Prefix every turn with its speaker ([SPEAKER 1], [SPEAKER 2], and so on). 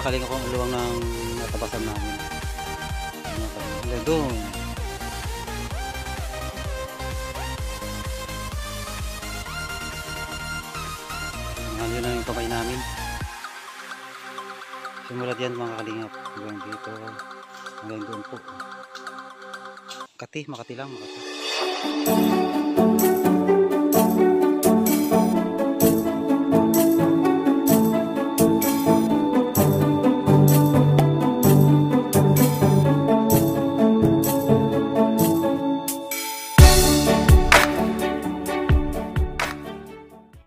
[SPEAKER 1] Mga kalinga ko, ang luwang ng natabasan namin. Kalinga. Hanggang doon. Hanggang yun yung kamay namin. Simula diyan mga kalingap. Hanggang dito. Hanggang doon po. Makati, Makati lang, Makati.